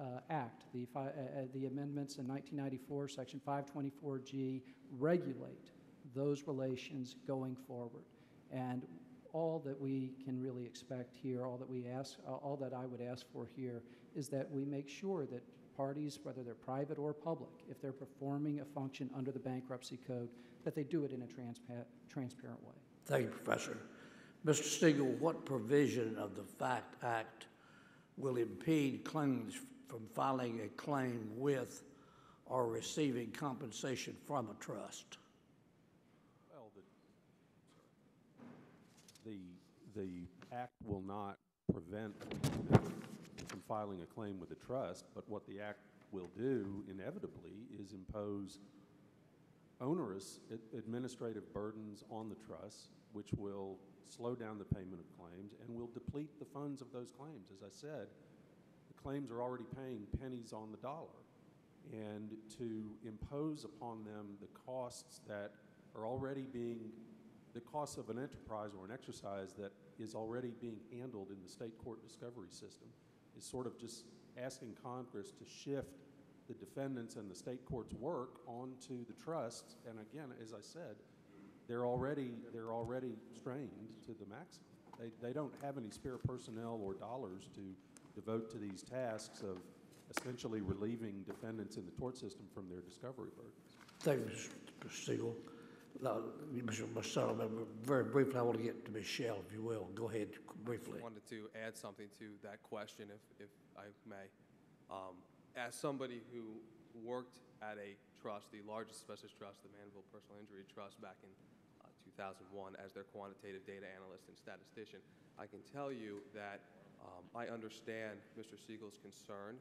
uh, act, the, uh, uh, the amendments in 1994, Section 524G, regulate those relations going forward. And all that we can really expect here, all that we ask, uh, all that I would ask for here, is that we make sure that parties, whether they're private or public, if they're performing a function under the bankruptcy code, that they do it in a transpa- transparent way. Thank you, Professor. Mr. Stegall, what provision of the FACT Act will impede claims from filing a claim with or receiving compensation from a trust? Well, the, the, act will not prevent from filing a claim with the trust, but what the act will do inevitably is impose onerous ad- administrative burdens on the trust, which will slow down the payment of claims and will deplete the funds of those claims. As I said, the claims are already paying pennies on the dollar. And to impose upon them the costs that are already being, the costs of an enterprise or an exercise that is already being handled in the state court discovery system is sort of just asking Congress to shift the defendants and the state court's work onto the trusts. And again, as I said, they're already, they're already strained to the maximum. They, they don't have any spare personnel or dollars to devote to these tasks of essentially relieving defendants in the tort system from their discovery burdens. Thank you, Mr. Stegall. Mr. Scarcella, very briefly, I want to get to Ms. Schell, if you will. Go ahead briefly. I wanted to add something to that question, if, if I may. Um, as somebody who worked at a trust, the largest asbestos trust, the Manville Personal Injury Trust, back in uh, 2001 as their quantitative data analyst and statistician, I can tell you that um, I understand Mr. Siegel's concern,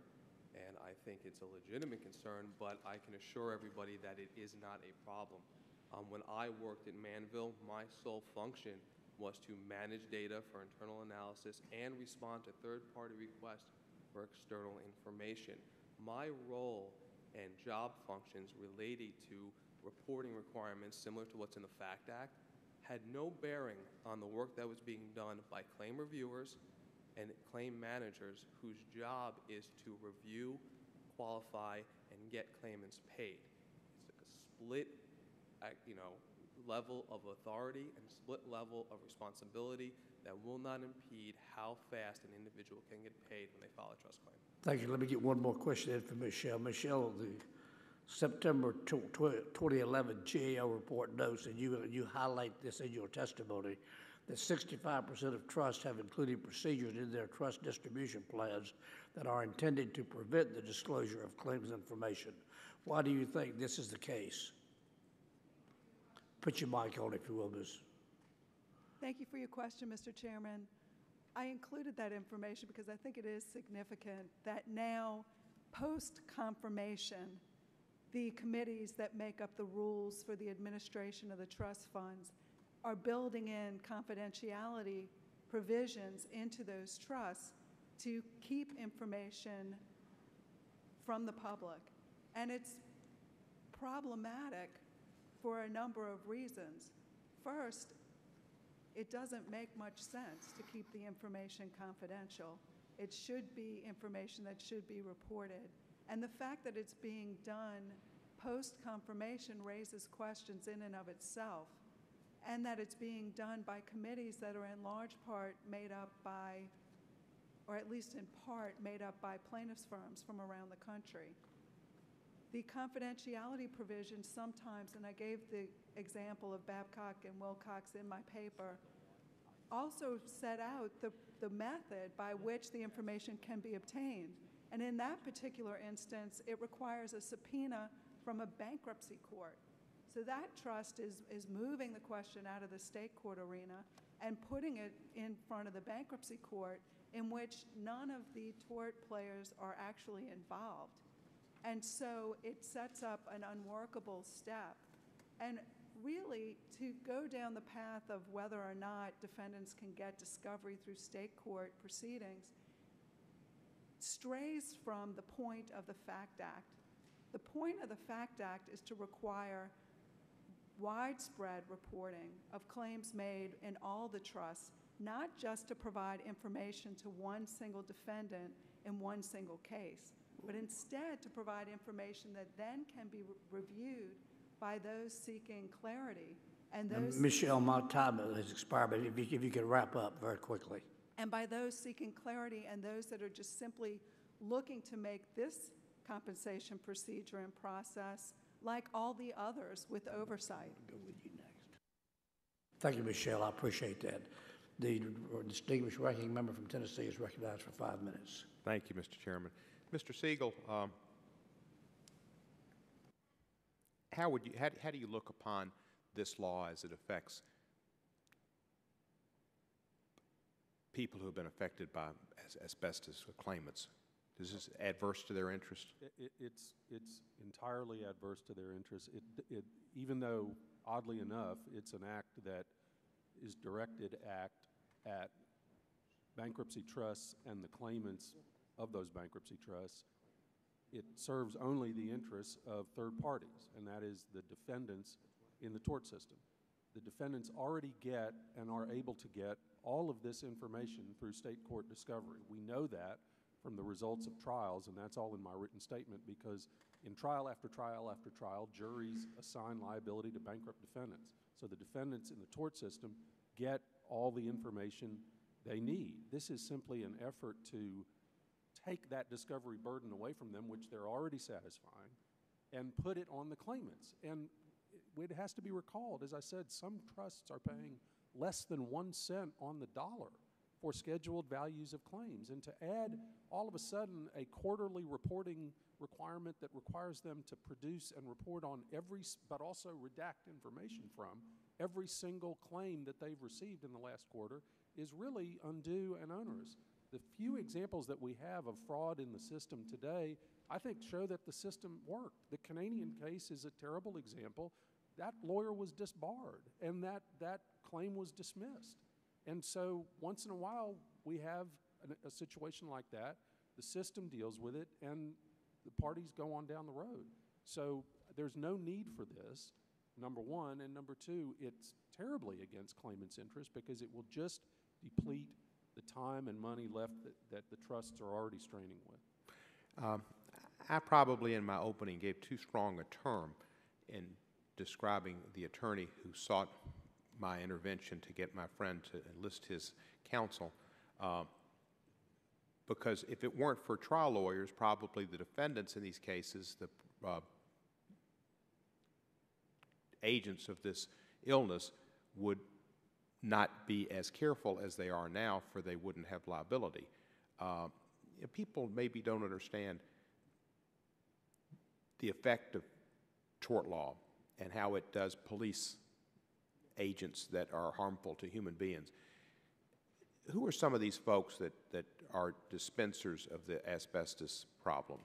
and I think it's a legitimate concern, but I can assure everybody that it is not a problem. Um, when I worked at Manville, my sole function was to manage data for internal analysis and respond to third-party requests for external information. My role and job functions related to reporting requirements similar to what's in the FACT Act had no bearing on the work that was being done by claim reviewers and claim managers whose job is to review, qualify, and get claimants paid. It's like a split, you know, level of authority and split level of responsibility that will not impede how fast an individual can get paid when they file a trust claim. Thank you. Let me get one more question in for Ms. Schell. Michelle, the September tw- tw- 2011 GAO report notes, and you, you highlight this in your testimony, that 65% of trusts have included procedures in their trust distribution plans that are intended to prevent the disclosure of claims information. Why do you think this is the case? Put your mic on, if you will, Ms. Thank you for your question, Mr. Chairman. I included that information because I think it is significant that now, post-confirmation, the committees that make up the rules for the administration of the trust funds are building in confidentiality provisions into those trusts to keep information from the public. And it's problematic for a number of reasons. First, it doesn't make much sense to keep the information confidential. It should be information that should be reported. And the fact that it's being done post-confirmation raises questions in and of itself. And that it's being done by committees that are in large part made up by, or at least in part, made up by plaintiffs' firms from around the country. The confidentiality provision sometimes, and I gave the example of Babcock and Wilcox in my paper, also set out the, the method by which the information can be obtained. And in that particular instance, it requires a subpoena from a bankruptcy court. So that trust is, is moving the question out of the state court arena and putting it in front of the bankruptcy court in which none of the tort players are actually involved. And so it sets up an unworkable step. And really, to go down the path of whether or not defendants can get discovery through state court proceedings strays from the point of the FACT Act. The point of the FACT Act is to require widespread reporting of claims made in all the trusts, not just to provide information to one single defendant in one single case, but instead to provide information that then can be re- reviewed by those seeking clarity and And those Ms. Schell, my time has expired, but if you, if you could wrap up very quickly. and by those seeking clarity and those that are just simply looking to make this compensation procedure and process like all the others with oversight. Go with you next. Thank you, Ms. Schell, I appreciate that. The distinguished ranking member from Tennessee is recognized for five minutes. Thank you, Mr. Chairman. Mr. Siegel, um, how would you, how, how do you look upon this law as it affects people who have been affected by as- asbestos claimants? Is this adverse to their interest? It, it, it's, it's entirely adverse to their interests. It, it, even though oddly enough, it's an act that is directed act at bankruptcy trusts and the claimants of those bankruptcy trusts, it serves only the interests of third parties, and that is the defendants in the tort system. The defendants already get and are able to get all of this information through state court discovery. We know that from the results of trials, and that's all in my written statement because in trial after trial after trial, juries assign liability to bankrupt defendants. So the defendants in the tort system get all the information they need. This is simply an effort to take that discovery burden away from them, which they're already satisfying, and put it on the claimants. And it has to be recalled, as I said, some trusts are paying less than one cent on the dollar for scheduled values of claims. And to add all of a sudden a quarterly reporting requirement that requires them to produce and report on every, but also redact information from every single claim that they've received in the last quarter is really undue and onerous. The few examples that we have of fraud in the system today, I think, show that the system worked. The Kananen case is a terrible example. That lawyer was disbarred, and that, that claim was dismissed. And so, once in a while, we have an, a situation like that. The system deals with it, and the parties go on down the road. So, there's no need for this, number one. And number two, it's terribly against claimants' interest because it will just deplete the time and money left that, that the trusts are already straining with. Um, I probably, in my opening, gave too strong a term in describing the attorney who sought my intervention to get my friend to enlist his counsel. Uh, because if it weren't for trial lawyers, probably the defendants in these cases, the uh, agents of this illness, would not be as careful as they are now, for they wouldn't have liability. Uh, people maybe don't understand the effect of tort law and how it does police agents that are harmful to human beings. Who are some of these folks that, that are dispensers of the asbestos problem?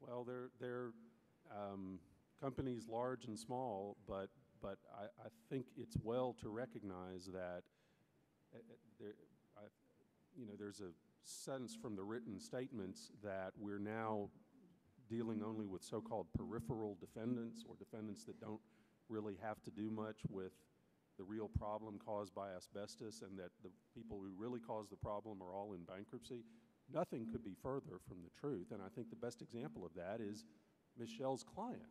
Well, they're, they're um, companies large and small, but, but I, I think it's well to recognize that uh, uh, there, I, you know, there's a sense from the written statements that we're now dealing only with so-called peripheral defendants or defendants that don't really have to do much with the real problem caused by asbestos and that the people who really caused the problem are all in bankruptcy. Nothing could be further from the truth. And I think the best example of that is Ms. Schell's client,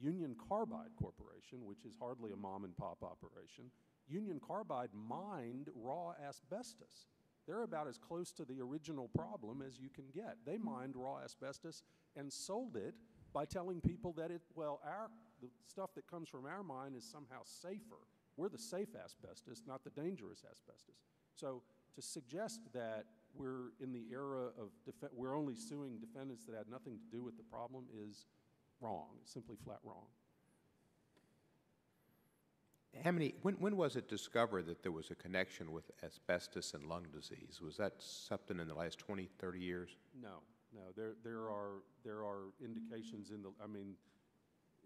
Union Carbide Corporation, which is hardly a mom and pop operation. Union Carbide mined raw asbestos. They're about as close to the original problem as you can get. They hmm. mined raw asbestos and sold it by telling people that it, well, our, the stuff that comes from our mine is somehow safer. We're the safe asbestos, not the dangerous asbestos. So to suggest that we're in the era of, def- we're only suing defendants that had nothing to do with the problem is wrong, simply flat wrong. How many, when, when was it discovered that there was a connection with asbestos and lung disease? Was that something in the last 20, 30 years? No, no. There, there are, there are indications in the. I mean,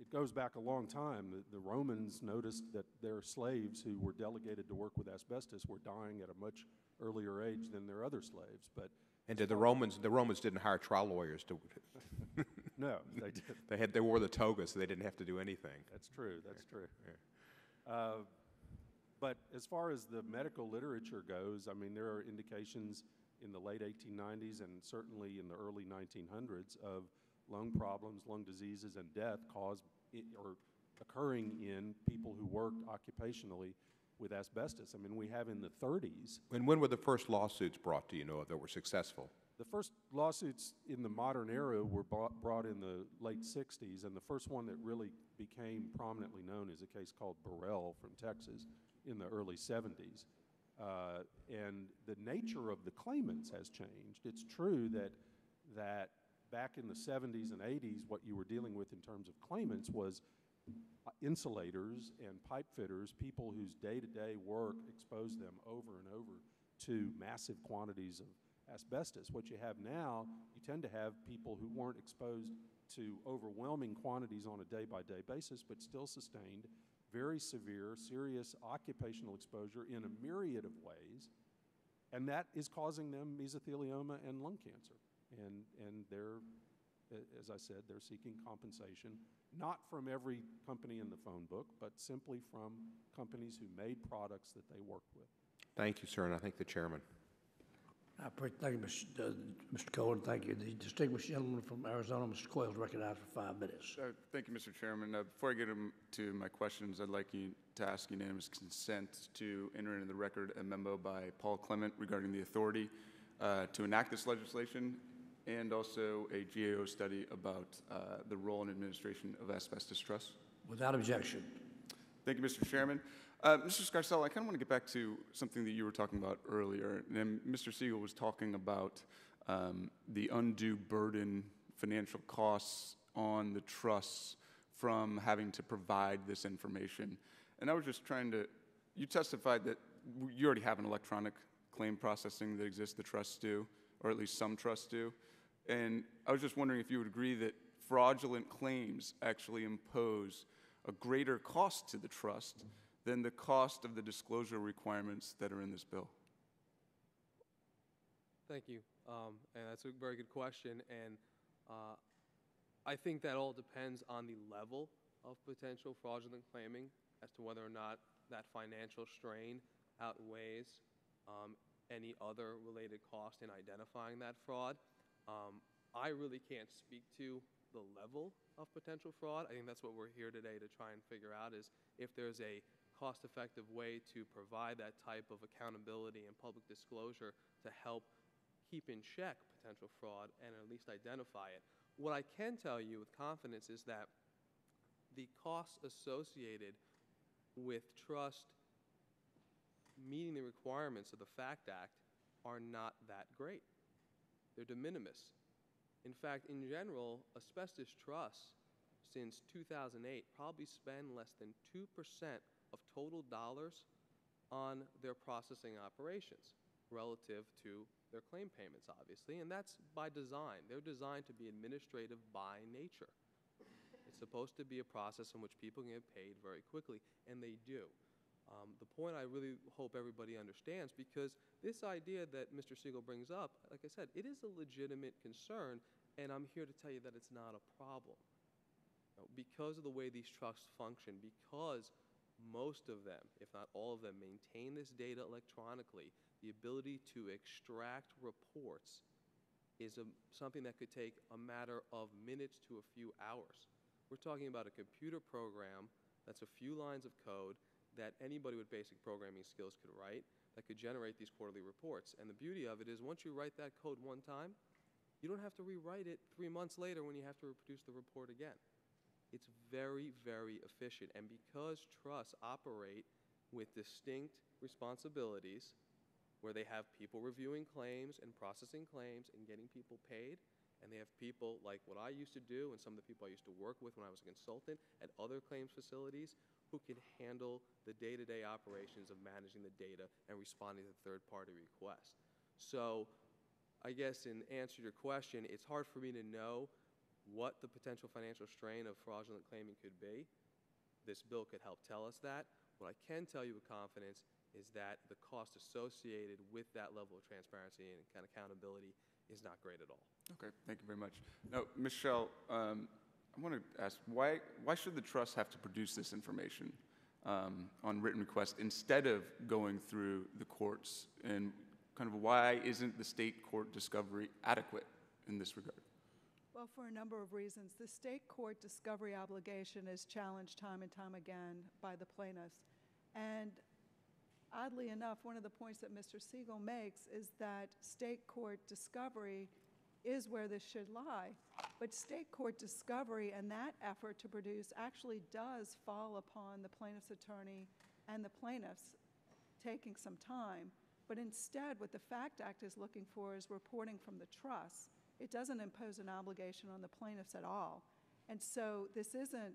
it goes back a long time. The, the Romans noticed that their slaves who were delegated to work with asbestos were dying at a much earlier age than their other slaves. But And did the Romans, the Romans didn't hire trial lawyers to, no, they did. they had, they wore the toga, so they didn't have to do anything. That's true. That's true. Uh, but as far as the medical literature goes, I mean, there are indications in the late 1890s and certainly in the early 1900s of lung problems, lung diseases, and death caused or occurring in people who worked occupationally with asbestos. I mean, we have in the 30s And when were the first lawsuits brought, do you know, that were successful? The first lawsuits in the modern era were brought, brought in the late 60s, and the first one that really became prominently known is a case called Borel from Texas in the early 70s. Uh, and the nature of the claimants has changed. It's true that, that back in the 70s and 80s, what you were dealing with in terms of claimants was uh, insulators and pipe fitters, people whose day to day work exposed them over and over to massive quantities of asbestos. What you have now, you tend to have people who weren't exposed to overwhelming quantities on a day by day basis, but still sustained very severe, serious occupational exposure in a myriad of ways. And that is causing them mesothelioma and lung cancer. And, and they're, as I said, they're seeking compensation, not from every company in the phone book, but simply from companies who made products that they worked with. Thank you, sir, and I think the chairman. I Thank you, Mr. uh, Mr. Cohen, thank you. The distinguished gentleman from Arizona, Mr. Quayle, is recognized for five minutes. Uh, Thank you, Mr. Chairman. Uh, Before I get to my questions, I'd like you to ask unanimous consent to enter into the record a memo by Paul Clement regarding the authority uh, to enact this legislation and also a GAO study about uh, the role and administration of asbestos trusts. Without objection. Thank you, Mr. Chairman. Uh, Mr. Scarcella, I kind of want to get back to something that you were talking about earlier. And Mr. Siegel was talking about um, the undue burden, financial costs on the trusts from having to provide this information. And I was just trying to, you testified that you already have an electronic claim processing that exists, the trusts do, or at least some trusts do. And I was just wondering if you would agree that fraudulent claims actually impose a greater cost to the trust than the cost of the disclosure requirements that are in this bill. Thank you. Um, and that's a very good question. And uh, I think that all depends on the level of potential fraudulent claiming as to whether or not that financial strain outweighs um, any other related cost in identifying that fraud. Um, I really can't speak to the level of potential fraud. I think that's what we're here today to try and figure out is if there's a cost-effective way to provide that type of accountability and public disclosure to help keep in check potential fraud and at least identify it. What I can tell you with confidence is that the costs associated with trust meeting the requirements of the FACT Act are not that great. They're de minimis. In fact, in general, asbestos trusts since 2008 probably spend less than 2% of total dollars on their processing operations relative to their claim payments, obviously, and that's by design. They're designed to be administrative by nature. It's supposed to be a process in which people can get paid very quickly, and they do. Um, the point I really hope everybody understands, because this idea that Mr. Siegel brings up, like I said, it is a legitimate concern, and I'm here to tell you that it's not a problem. You know, because of the way these trusts function, because most of them, if not all of them, maintain this data electronically, the ability to extract reports is a, something that could take a matter of minutes to a few hours. We're talking about a computer program that's a few lines of code that anybody with basic programming skills could write that could generate these quarterly reports. And the beauty of it is once you write that code one time, you don't have to rewrite it three months later when you have to reproduce the report again. It's very, very efficient. And because trusts operate with distinct responsibilities, where they have people reviewing claims and processing claims and getting people paid, and they have people like what I used to do and some of the people I used to work with when I was a consultant at other claims facilities who can handle the day-to-day operations of managing the data and responding to third-party requests. So I guess in answer to your question, it's hard for me to know what the potential financial strain of fraudulent claiming could be. This bill could help tell us that. What I can tell you with confidence is that the cost associated with that level of transparency and kind of accountability is not great at all. Okay, thank you very much. Now, Ms. Schell, um, I want to ask why why should the trust have to produce this information um, on written request instead of going through the courts? And kind of why isn't the state court discovery adequate in this regard? Well, for a number of reasons. The state court discovery obligation is challenged time and time again by the plaintiffs. And oddly enough, one of the points that Mr. Siegel makes is that state court discovery is where this should lie. But state court discovery and that effort to produce actually does fall upon the plaintiff's attorney and the plaintiffs taking some time. But instead, what the FACT Act is looking for is reporting from the trust. It doesn't impose an obligation on the plaintiffs at all. And so this isn't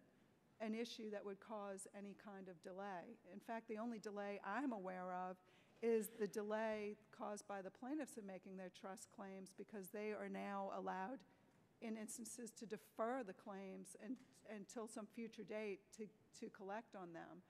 an issue that would cause any kind of delay. In fact, the only delay I'm aware of is the delay caused by the plaintiffs in making their trust claims because they are now allowed, in instances, to defer the claims and, until some future date to, to collect on them.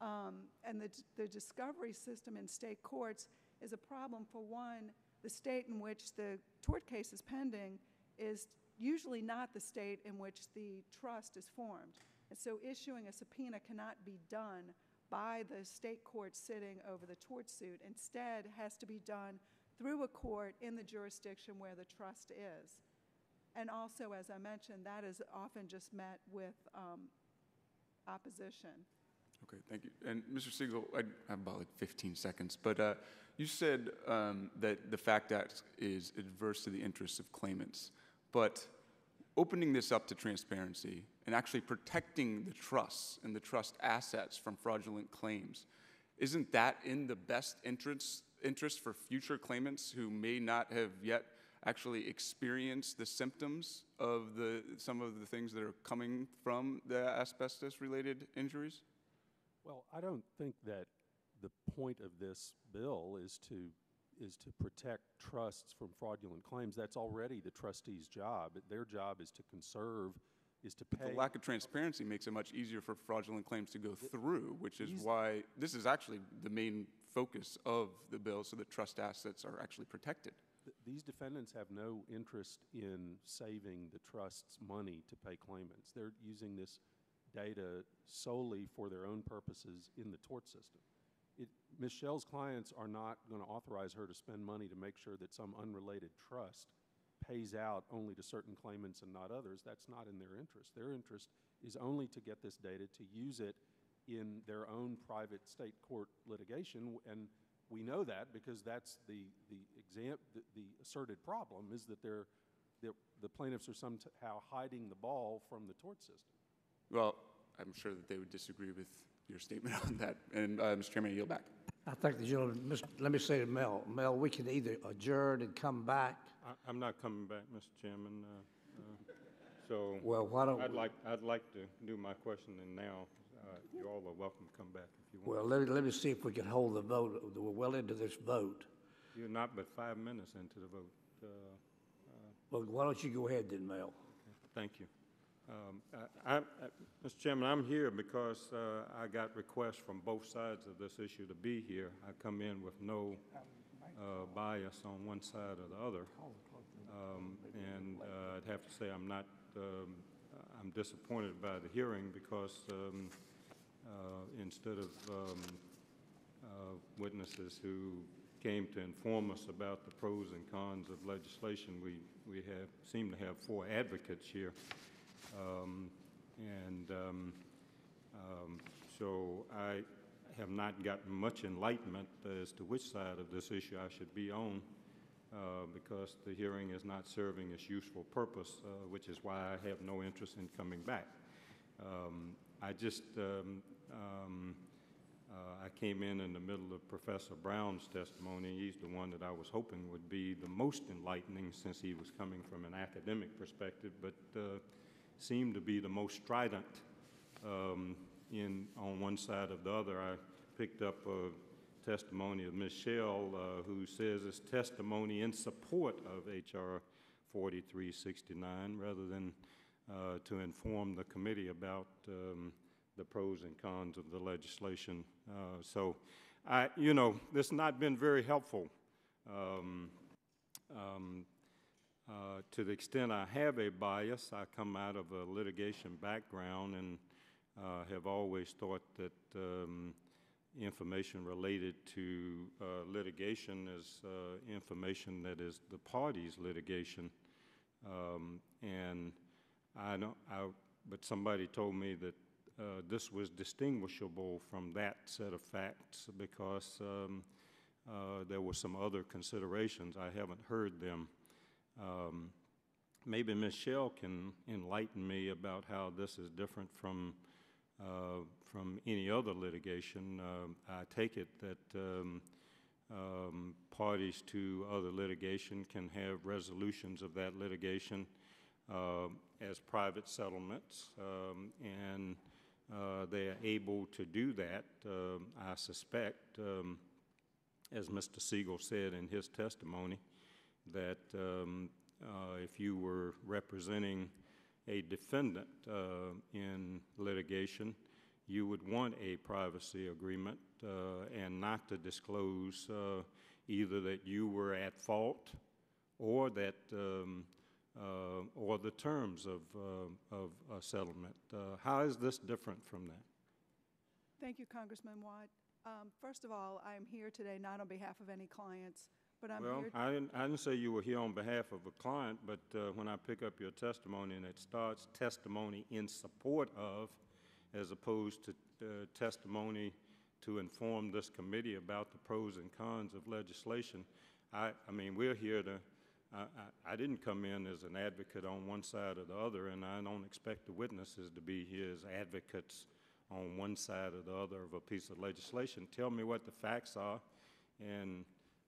Um, and the, the discovery system in state courts is a problem for one, the state in which the tort case is pending is usually not the state in which the trust is formed. And so issuing a subpoena cannot be done by the state court sitting over the tort suit. Instead, has to be done through a court in the jurisdiction where the trust is. And also, as I mentioned, that is often just met with um, opposition. Okay, thank you. And Mr. Siegel, I have about like 15 seconds, but uh, you said um, that the FACT Act is adverse to the interests of claimants, but opening this up to transparency and actually protecting the trusts and the trust assets from fraudulent claims, isn't that in the best interest, interest for future claimants who may not have yet actually experienced the symptoms of the, some of the things that are coming from the asbestos-related injuries? Well, I don't think that the point of this bill is to is to protect trusts from fraudulent claims. That's already the trustee's job. Their job is to conserve, is to pay. The lack of transparency makes it much easier for fraudulent claims to go through, which is why this is actually the main focus of the bill, so that trust assets are actually protected. Th- These defendants have no interest in saving the trust's money to pay claimants. They're using this data solely for their own purposes in the tort system. Schell's clients are not going to authorize her to spend money to make sure that some unrelated trust pays out only to certain claimants and not others. That's not in their interest. Their interest is only to get this data to use it in their own private state court litigation, and we know that because that's the the exam the, the asserted problem is that they're, they're the plaintiffs are somehow hiding the ball from the tort system. Well, I'm sure that they would disagree with your statement on that. And, uh, Mr. Chairman, I yield back. I think the gentleman, let me say to Mel, Mel, we can either adjourn and come back. I, I'm not coming back, Mr. Chairman, uh, uh, so Well, why don't, I'd like, I'd like to do my question questioning now. Uh, You all are welcome to come back if you want. well, let me, let me see if we can hold the vote. We're well into this vote. You're not but five minutes into the vote. Uh, Well, why don't you go ahead then, Mel? Thank you. Um, I, I, Mr. Chairman, I'm here because uh, I got requests from both sides of this issue to be here. I come in with no uh, bias on one side or the other. Um, And uh, I'd have to say I'm not, um, I'm disappointed by the hearing because um, uh, instead of um, uh, witnesses who came to inform us about the pros and cons of legislation, we, we have, seem to have four advocates here. Um, And um, um, so I have not gotten much enlightenment as to which side of this issue I should be on uh, because the hearing is not serving its useful purpose, uh, which is why I have no interest in coming back. Um, I just, um, um, uh, I came in in the middle of Professor Brown's testimony. He's the one that I was hoping would be the most enlightening since he was coming from an academic perspective, but uh, seemed to be the most strident um, in, on one side of the other. I picked up a testimony of Ms. Schell, uh, who says it's testimony in support of H.R. 4369, rather than uh, to inform the committee about um, the pros and cons of the legislation. Uh, So, I, you know, this has not been very helpful. Um, um, uh, To the extent I have a bias, I come out of a litigation background and uh, have always thought that um, information related to uh, litigation is uh, information that is the party's litigation. Um, And I don't, I, but somebody told me that uh, this was distinguishable from that set of facts because um, there were some other considerations. I haven't heard them. Um, Maybe Ms. Schell can enlighten me about how this is different from, uh, from any other litigation. Um, I take it that um, um, parties to other litigation can have resolutions of that litigation uh, as private settlements, um, and uh, they are able to do that, um, I suspect, um, as Mr. Siegel said in his testimony, that um, uh, if you were representing a defendant uh, in litigation, you would want a privacy agreement uh, and not to disclose uh, either that you were at fault or that um, uh, or the terms of, of a settlement. How is this different from that? Thank you, Congressman Watt. Um, First of all, I am here today not on behalf of any clients, but I'm Well, here, I didn't, I didn't say you were here on behalf of a client, but uh, when I pick up your testimony and it starts testimony in support of, as opposed to uh, testimony to inform this committee about the pros and cons of legislation, I, I mean, we're here to, I, I, I didn't come in as an advocate on one side or the other, and I don't expect the witnesses to be here as advocates on one side or the other of a piece of legislation. Tell me what the facts are, and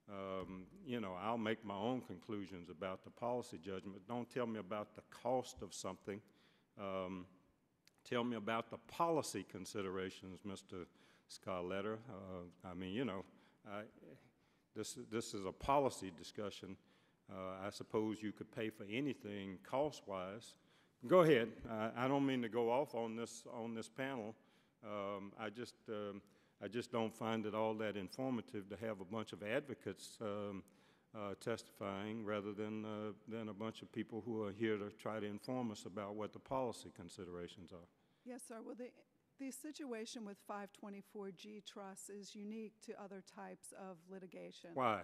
um, you know, I'll make my own conclusions about the policy judgment. Don't tell me about the cost of something. Um, tell me about the policy considerations, Mr. Scarcella. Uh, I mean, you know, I, this, this is a policy discussion. Uh, I suppose you could pay for anything cost-wise. Go ahead. I, I don't mean to go off on this, on this panel. Um, I just, um, I just don't find it all that informative to have a bunch of advocates um, uh, testifying rather than, uh, than a bunch of people who are here to try to inform us about what the policy considerations are. yes, sir. Well, the, the situation with 524G trusts is unique to other types of litigation. Why?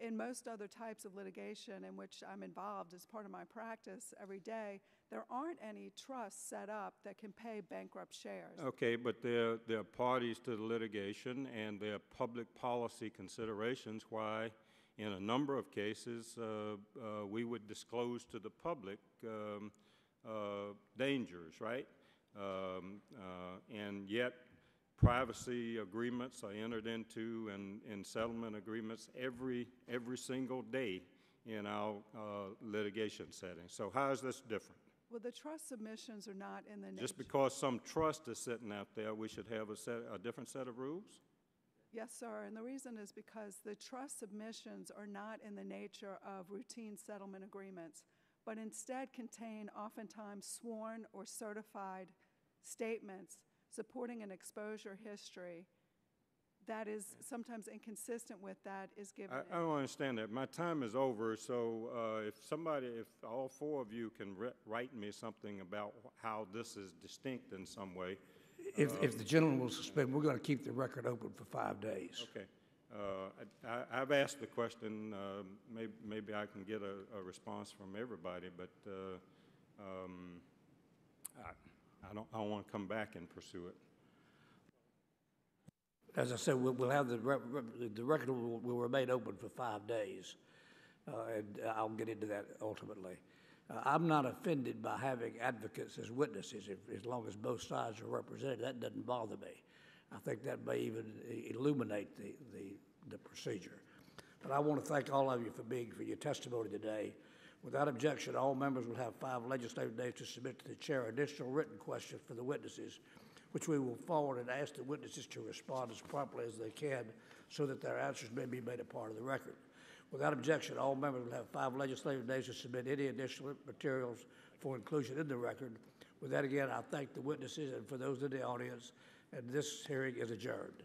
in most other types of litigation in which I'm involved as part of my practice every day, there aren't any trusts set up that can pay bankrupt shares. Okay, but there, there are parties to the litigation, and there are public policy considerations why, in a number of cases, uh, uh, we would disclose to the public um, uh, dangers, right? Um, uh, and yet, privacy agreements are entered into and, and settlement agreements every, every single day in our uh, litigation setting. So how is this different? Well, the trust submissions are not in the nature. Just because some trust is sitting out there, we should have a set, a different set of rules? Yes, sir, and the reason is because the trust submissions are not in the nature of routine settlement agreements, but instead contain oftentimes sworn or certified statements supporting an exposure history that is sometimes inconsistent with that is given. I, I don't understand that. My time is over, so uh, if somebody, if all four of you can write me something about how this is distinct in some way, If, if the gentleman will suspend, we're going to keep the record open for five days. okay. Uh, I, I- I've asked the question, uh, maybe, maybe I can get a, a response from everybody, but uh, um, I, I don't, I don't want to come back and pursue it. As I said, we'll, have the, the record will, will remain open for five days, uh, and I'll get into that ultimately. Uh, I'm not offended by having advocates as witnesses, if, as long as both sides are represented, that doesn't bother me. I think that may even illuminate the, the, the procedure. But I want to thank all of you for being, for your testimony today. Without objection, all members will have five legislative days to submit to the chair additional written questions for the witnesses, which we will forward and ask the witnesses to respond as promptly as they can so that their answers may be made a part of the record. Without objection, all members will have five legislative days to submit any additional materials for inclusion in the record. With that again, I thank the witnesses and for those in the audience, and this hearing is adjourned.